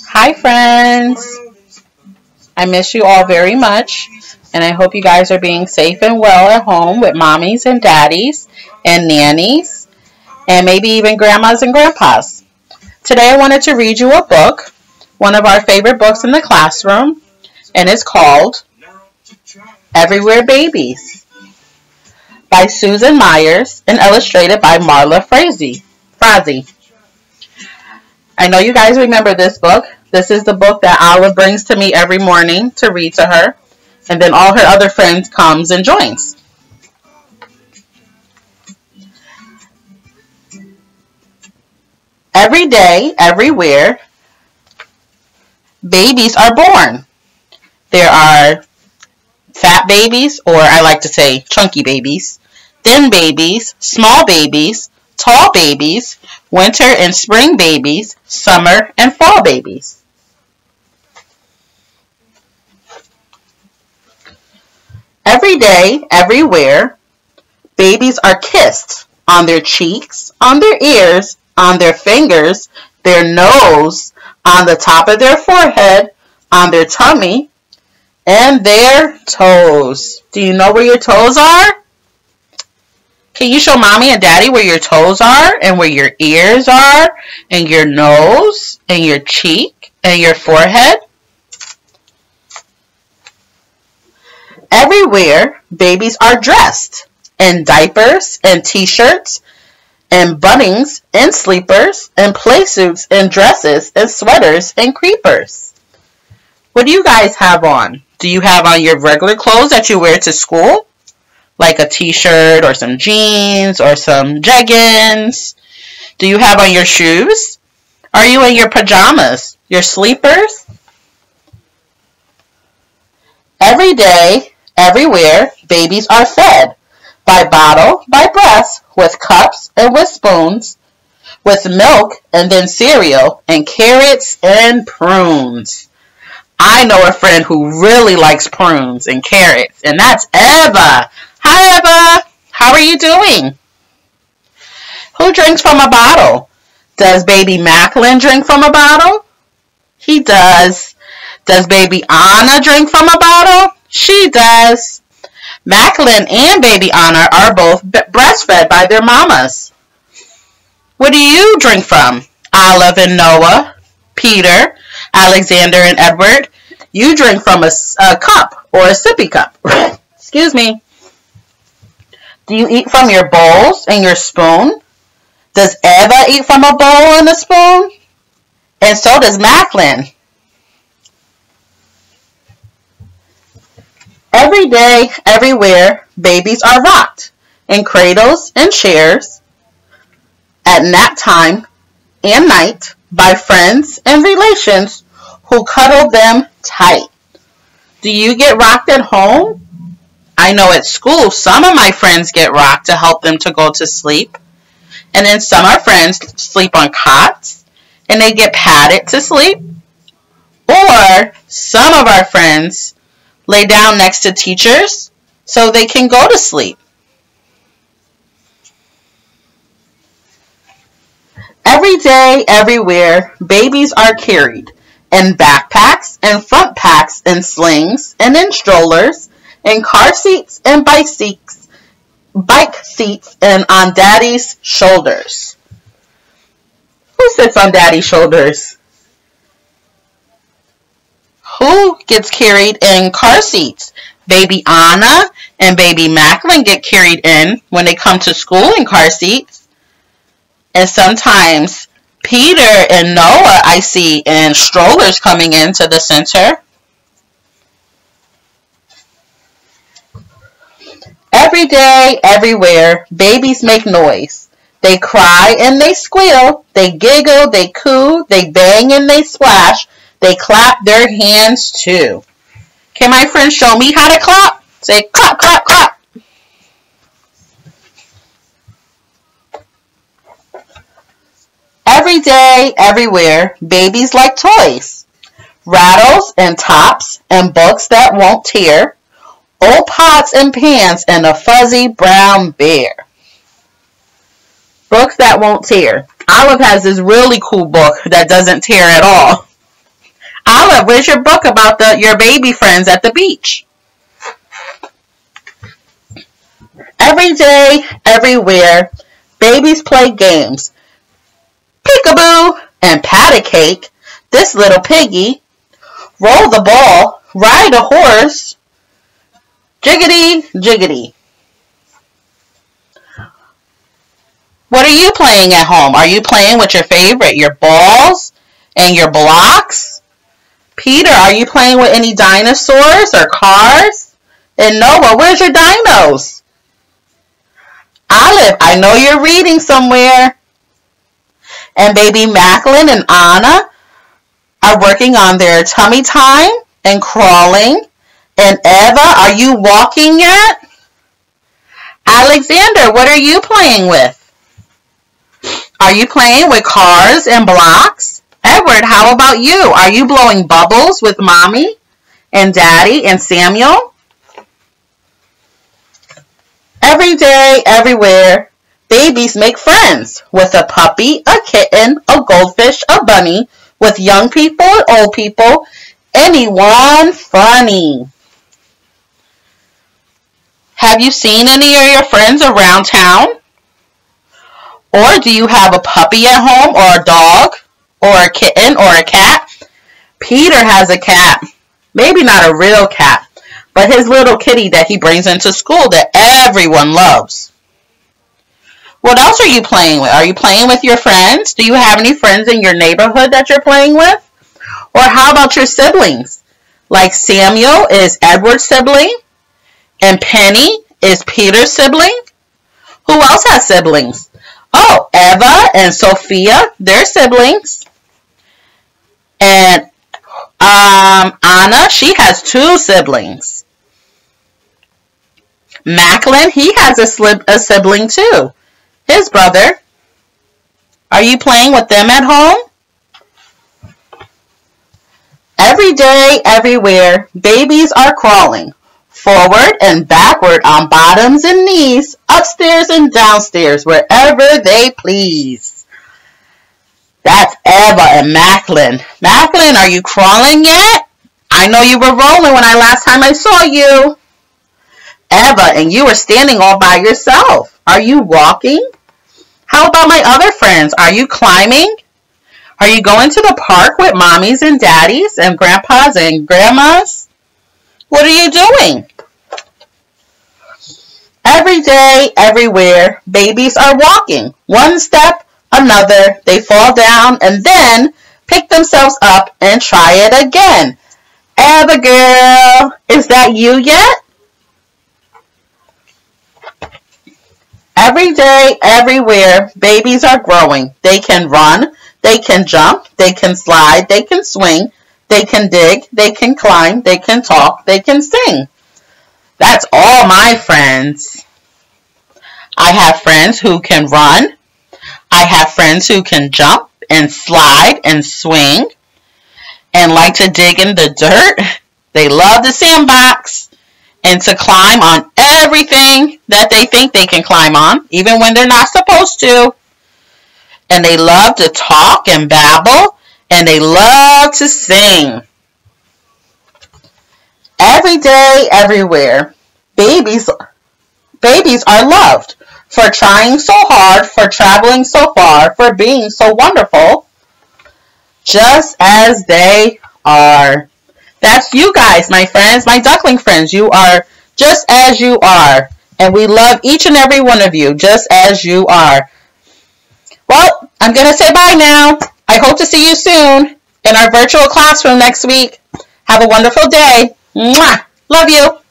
Hi, friends. I miss you all very much, and I hope you guys are being safe and well at home with mommies and daddies and nannies, and maybe even grandmas and grandpas. Today, I wanted to read you a book, one of our favorite books in the classroom, and it's called Everywhere Babies by Susan Meyers and illustrated by Marla Frazee. Frazee. I know you guys remember this book. This is the book that Olive brings to me every morning to read to her, and then all her other friends comes and joins. Every day, everywhere, babies are born. There are fat babies, or I like to say chunky babies, thin babies, small babies, tall babies, winter and spring babies, summer and fall babies. Every day, everywhere, babies are kissed on their cheeks, on their ears, on their fingers, their nose, on the top of their forehead, on their tummy, and their toes. Do you know where your toes are? Can you show mommy and daddy where your toes are and where your ears are and your nose and your cheek and your forehead? Everywhere, babies are dressed in diapers and t-shirts and bunnings and sleepers and play suits and dresses and sweaters and creepers. What do you guys have on? Do you have on your regular clothes that you wear to school? Like a t-shirt or some jeans or some jeggings? Do you have on your shoes? Are you in your pajamas? Your sleepers? Every day, Everywhere, babies are fed by bottle, by breast, with cups and with spoons, with milk and then cereal and carrots and prunes. I know a friend who really likes prunes and carrots, and that's Eva. Hi, Eva. How are you doing? Who drinks from a bottle? Does baby Macklin drink from a bottle? He does. Does baby Anna drink from a bottle? She does. Macklin and baby Anna are both breastfed by their mamas. What do you drink from? Olive and Noah, Peter, Alexander and Edward. You drink from a, a cup or a sippy cup. Excuse me. Do you eat from your bowls and your spoon? Does Eva eat from a bowl and a spoon? And so does Macklin. Every day, everywhere, babies are rocked in cradles and chairs at nap time and night by friends and relations who cuddle them tight. Do you get rocked at home? I know at school some of my friends get rocked to help them to go to sleep. And then some of our friends sleep on cots and they get padded to sleep. Or some of our friends lay down next to teachers so they can go to sleep. Every day, everywhere, babies are carried in backpacks and front packs and slings and in strollers and car seats and bike seats, bike seats and on daddy's shoulders. Who sits on daddy's shoulders? who gets carried in car seats? Baby Anna and baby Macklin get carried in when they come to school in car seats. And sometimes Peter and Noah I see in strollers coming into the center. Every day, everywhere, babies make noise. They cry and they squeal. They giggle, they coo, they bang and they splash. They clap their hands too. Can my friend show me how to clap? Say clap, clap, clap. Every day, everywhere, babies like toys. Rattles and tops and books that won't tear. Old pots and pans and a fuzzy brown bear. Books that won't tear. Olive has this really cool book that doesn't tear at all. Olive, where's your book about the your baby friends at the beach? Every day, everywhere, babies play games. Peekaboo and pat a cake. This little piggy. Roll the ball. Ride a horse. Jiggity, jiggity. What are you playing at home? Are you playing with your favorite, your balls and your blocks? Peter, are you playing with any dinosaurs or cars? And Noah, where's your dinos? Olive, I know you're reading somewhere. And baby Macklin and Anna are working on their tummy time and crawling. And Eva, are you walking yet? Alexander, what are you playing with? Are you playing with cars and blocks? Edward, how about you? Are you blowing bubbles with mommy and daddy and Samuel? Every day, everywhere, babies make friends with a puppy, a kitten, a goldfish, a bunny, with young people, old people, anyone funny. Have you seen any of your friends around town? Or do you have a puppy at home or a dog or a kitten or a cat? Peter has a cat. Maybe not a real cat, but his little kitty that he brings into school that everyone loves. What else are you playing with? Are you playing with your friends? Do you have any friends in your neighborhood that you're playing with? Or how about your siblings? Like Samuel is Edward's sibling, and Penny is Peter's sibling. Who else has siblings? Oh, Eva and Sophia, they're siblings. And um, Anna, she has two siblings. Macklin, he has a, a sibling too. His brother. Are you playing with them at home? Every day, everywhere, babies are crawling forward and backward on bottoms and knees, upstairs and downstairs, wherever they please. That's Eva and Macklin. Macklin, are you crawling yet? I know you were rolling when I last time I saw you. Eva, and you are standing all by yourself. Are you walking? How about my other friends? Are you climbing? Are you going to the park with mommies and daddies and grandpas and grandmas? What are you doing? Every day, everywhere, babies are walking. One step, another, they fall down and then pick themselves up and try it again. Abigail, is that you yet? Every day, everywhere, babies are growing. They can run, they can jump, they can slide, they can swing, they can dig, they can climb, they can talk, they can sing. That's all my friends. I have friends who can run. I have friends who can jump and slide and swing and like to dig in the dirt. They love the sandbox and to climb on everything that they think they can climb on, even when they're not supposed to. And they love to talk and babble, and they love to sing. Every day, everywhere, babies, babies are loved for trying so hard, for traveling so far, for being so wonderful, just as they are. That's you guys, my friends, my duckling friends. You are just as you are. And we love each and every one of you just as you are. Well, I'm going to say bye now. I hope to see you soon in our virtual classroom next week. Have a wonderful day. Mwah! Love you.